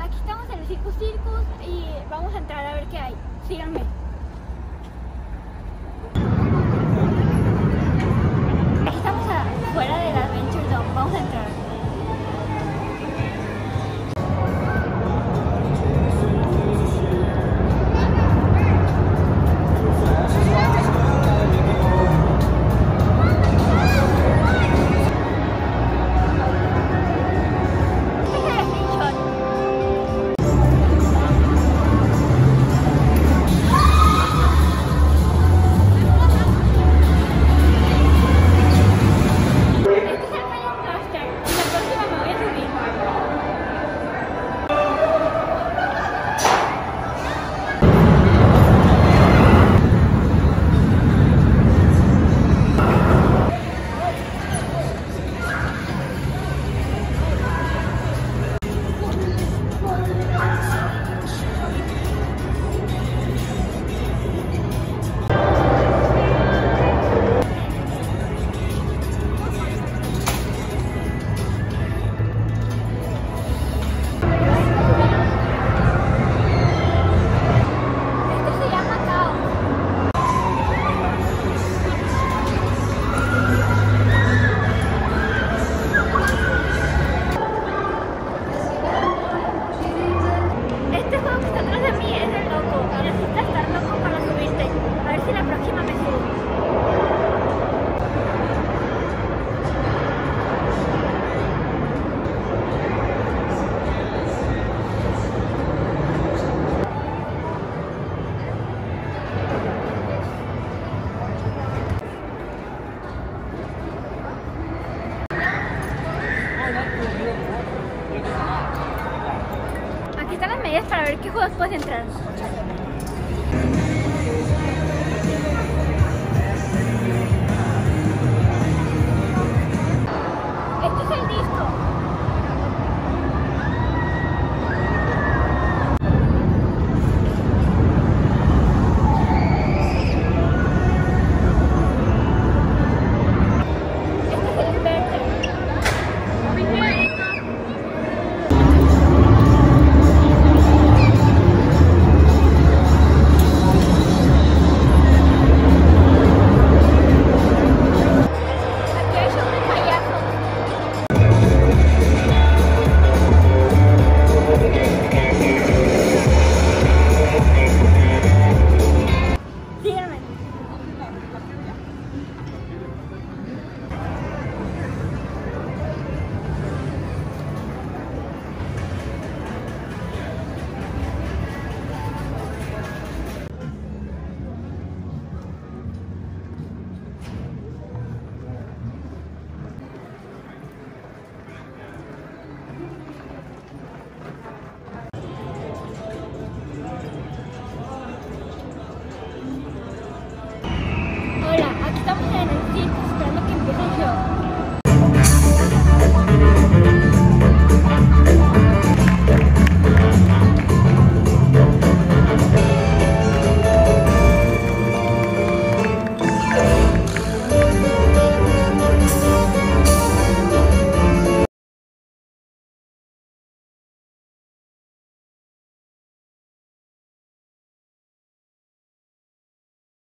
aquí estamos en el Circus Circus y vamos a entrar a ver qué hay. Síganme. están las medidas para ver qué juegos puedes entrar.